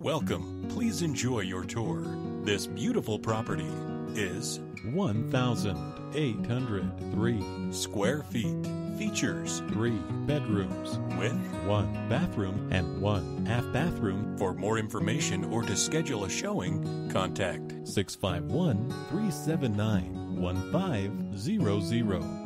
Welcome. Please enjoy your tour. This beautiful property is 1,803 square feet. Features three bedrooms with. one bathroom and one half bathroom For more information or to schedule a showing, contact 651 379 1500